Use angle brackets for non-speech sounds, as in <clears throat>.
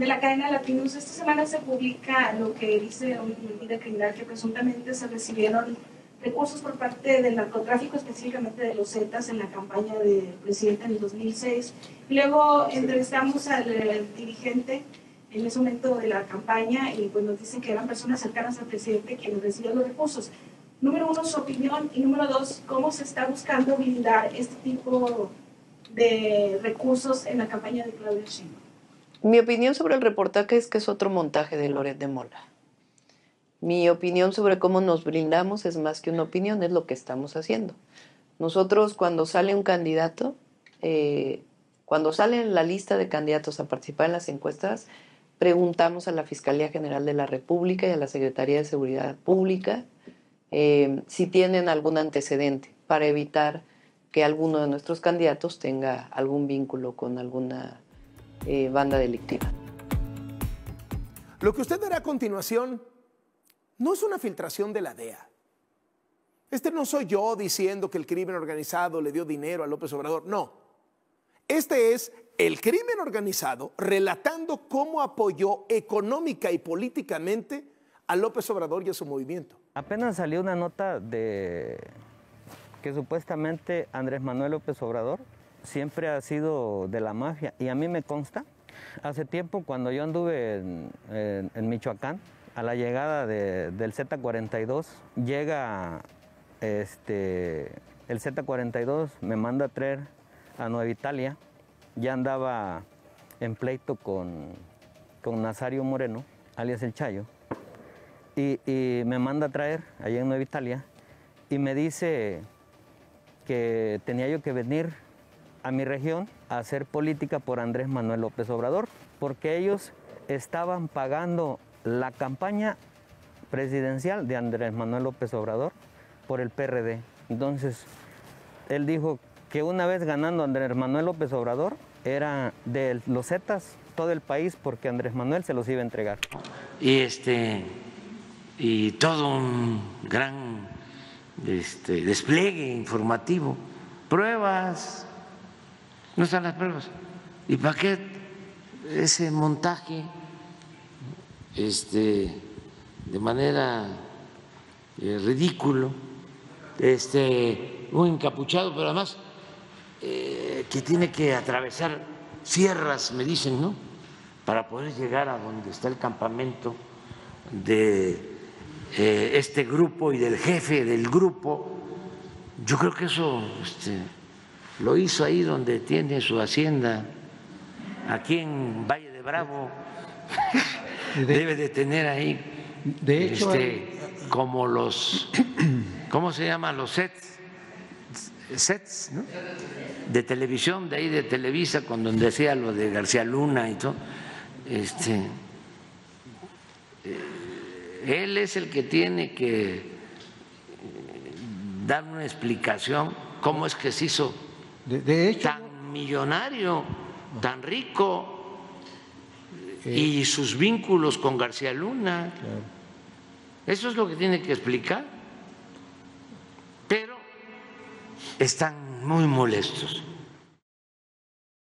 de la cadena Latinus. Esta semana se publica lo que dice una medida criminal que presuntamente se recibieron recursos por parte del narcotráfico, específicamente de los Zetas, en la campaña del presidente en el 2006. Luego entrevistamos al dirigente en ese momento de la campaña y pues nos dicen que eran personas cercanas al presidente quienes recibían los recursos. Número uno, su opinión y número dos, cómo se está buscando blindar este tipo de recursos en la campaña de Claudia Sheinbaum. Mi opinión sobre el reportaje es que es otro montaje de Loret de Mola. Mi opinión sobre cómo nos brindamos es más que una opinión, es lo que estamos haciendo. Nosotros cuando sale un candidato, eh, cuando sale la lista de candidatos a participar en las encuestas, preguntamos a la Fiscalía General de la República y a la Secretaría de Seguridad Pública eh, si tienen algún antecedente para evitar que alguno de nuestros candidatos tenga algún vínculo con alguna eh, banda delictiva. Lo que usted verá a continuación no es una filtración de la DEA. Este no soy yo diciendo que el crimen organizado le dio dinero a López Obrador, no. Este es el crimen organizado relatando cómo apoyó económica y políticamente a López Obrador y a su movimiento. Apenas salió una nota de que supuestamente Andrés Manuel López Obrador siempre ha sido de la mafia y a mí me consta. Hace tiempo cuando yo anduve en Michoacán, a la llegada del Z42, llega este, el Z42, me manda a traer a Nueva Italia, ya andaba en pleito con, con Nazario Moreno, alias El Chayo, y, me manda a traer allá en Nueva Italia y me dice que tenía yo que venir a mi región a hacer política por Andrés Manuel López Obrador, porque ellos estaban pagando la campaña presidencial de Andrés Manuel López Obrador por el PRD. Entonces, él dijo que una vez ganando Andrés Manuel López Obrador, era de los Zetas todo el país porque Andrés Manuel se los iba a entregar. Y este y todo un gran este, despliegue informativo, pruebas, no están las pruebas. ¿Y para qué ese montaje? este, de manera eh, ridículo, este, muy encapuchado, pero además eh, que tiene que atravesar sierras, me dicen, ¿no? Para poder llegar a donde está el campamento de eh, este grupo y del jefe del grupo. Yo creo que eso este, lo hizo ahí donde tiene su hacienda, aquí en Valle de Bravo. <laughs> debe de tener ahí, de hecho, este, como los, <clears throat> ¿cómo se llaman los sets? Sets, ¿no? De televisión, de ahí de Televisa, cuando decía lo de García Luna y todo. Este, eh, él es el que tiene que eh, dar una explicación cómo es que se hizo tan millonario, tan rico y sus vínculos con García Luna. Eso es lo que tiene que explicar. Pero están muy molestos